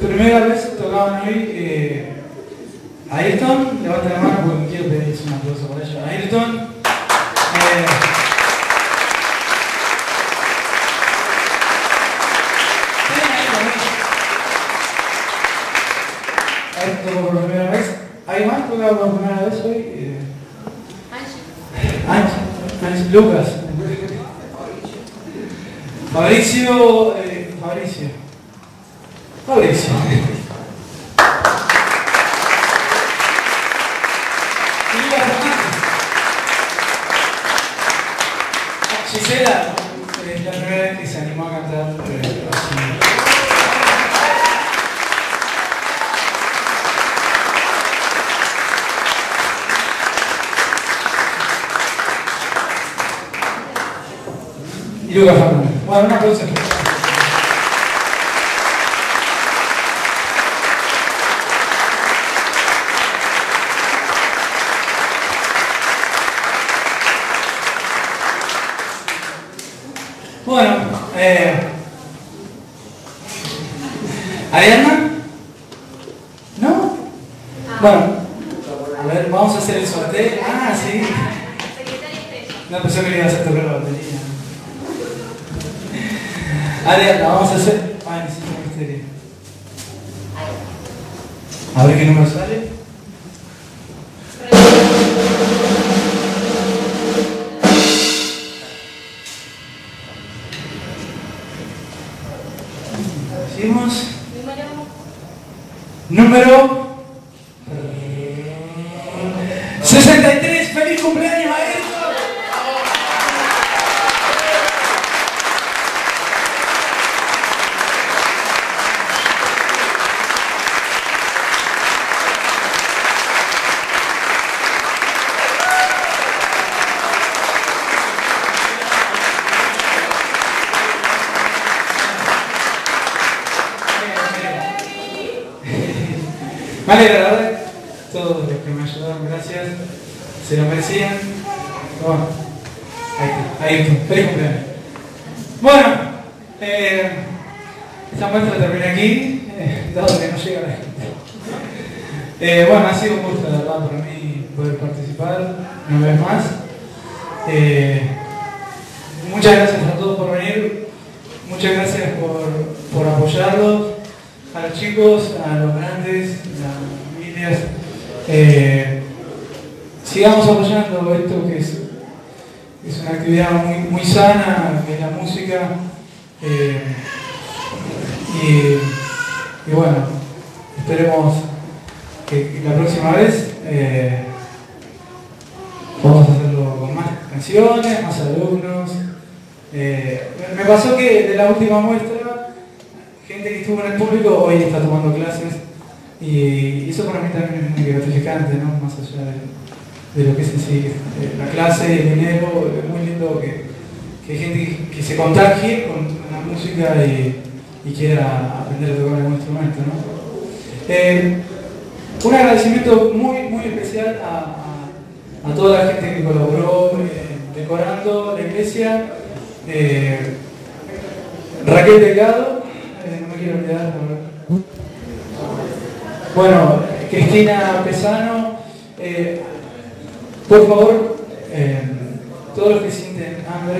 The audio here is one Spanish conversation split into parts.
primera vez tocaban hoy eh, Ayrton, levanta la mano porque quiero pedirles un aplauso por ello. Ayrton. Eh, por primera vez. ¿Hay más tocado por primera vez hoy? Eh, Angie, Angie, Lucas. Fabricio, eh. Gisela, eh, es la que se animó a cantar. Y Lucas. Bueno, una cosa. Bueno, eh, ¿Ariana? ¿No? Bueno, a ver, vamos a hacer el sorteo. Ah, sí. No, pensé que ibas a tocar la batería. Ariana, vamos a hacer. Ah, necesito misterio. A ver qué número sale. Número 63. ¡Feliz cumpleaños, maestro! La verdad. Todos los que me ayudaron, gracias. Se lo merecían. Toma. Ahí está, ahí está. Feliz cumpleaños. Bueno, eh, esta muestra termina aquí, eh, dado que no llega la gente. Eh, bueno, ha sido un gusto, la verdad, para mí poder participar una vez más. Muchas gracias a todos por venir. Muchas gracias por, por apoyarlos a los chicos, a los grandes, a las familias. Eh, sigamos apoyando esto que es, es una actividad muy, muy sana, que la música. Eh, y, y bueno, esperemos que, la próxima vez eh, a hacerlo con más canciones, más alumnos. Eh, me pasó que de la última muestra gente que estuvo en el público hoy está tomando clases y eso para mí también es muy gratificante, ¿no? más allá de, lo que es en eh, la clase, el dinero, es muy lindo que, que gente que se contagie con la música y, quiera aprender a tocar algún instrumento. ¿no? Eh, un agradecimiento muy, muy especial a, a- toda la gente que colaboró eh, decorando la iglesia. Raquel Delgado, quiero olvidar. Bueno, Cristina Pesano, eh, por favor, eh, todos los que sienten hambre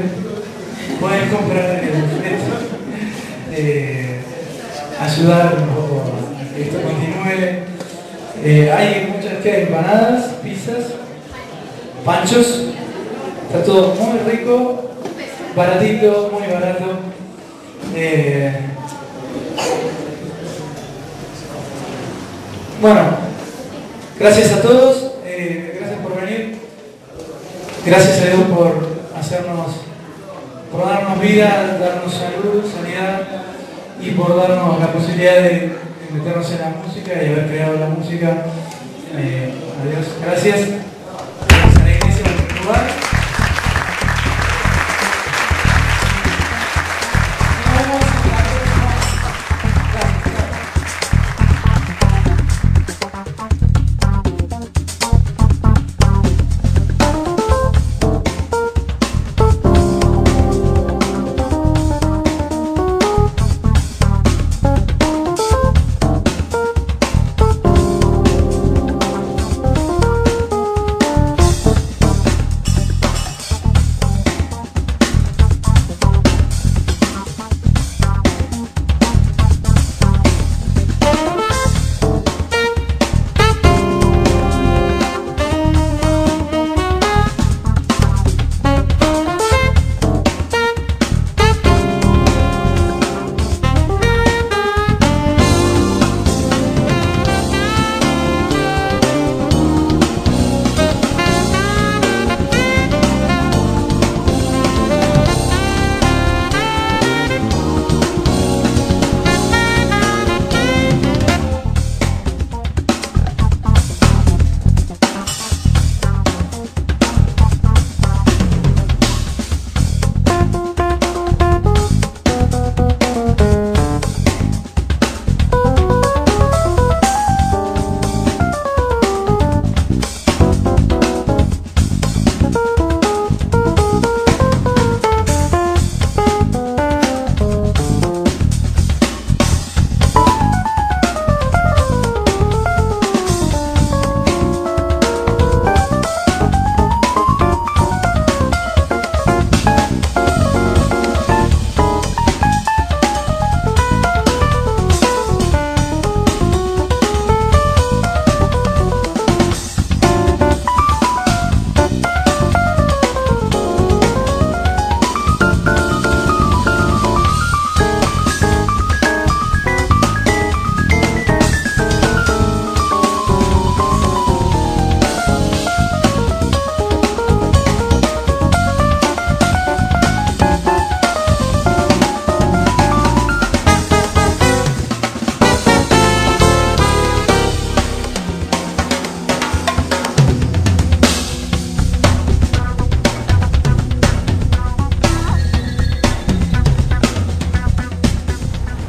pueden comprar el boleto, eh, ayudar un poco a que esto continúe. Eh, hay muchas que empanadas, pizzas, panchos, está todo muy rico, baratito, muy barato. Bueno, gracias a todos, eh, gracias por venir, gracias a Dios por hacernos, por darnos vida, darnos salud, sanidad y por darnos la posibilidad de, meternos en la música y haber creado la música. Eh, adiós. Gracias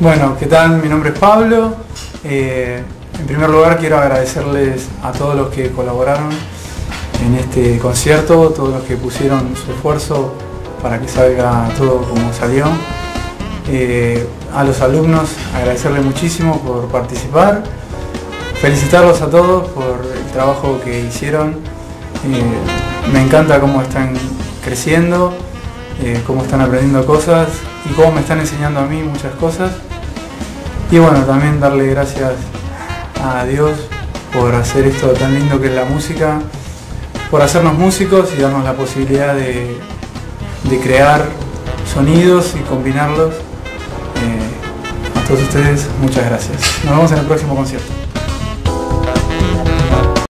Bueno, ¿qué tal? Mi nombre es Pablo. Eh, en primer lugar quiero agradecerles a todos los que colaboraron en este concierto, todos los que pusieron su esfuerzo para que salga todo como salió. Eh, a los alumnos agradecerles muchísimo por participar, felicitarlos a todos por el trabajo que hicieron. Eh, me encanta cómo están creciendo, cómo están aprendiendo cosas y cómo me están enseñando a mí muchas cosas. Y bueno, también darle gracias a Dios por hacer esto tan lindo que es la música, por hacernos músicos y darnos la posibilidad de, crear sonidos y combinarlos. Eh, a todos ustedes, muchas gracias. Nos vemos en el próximo concierto.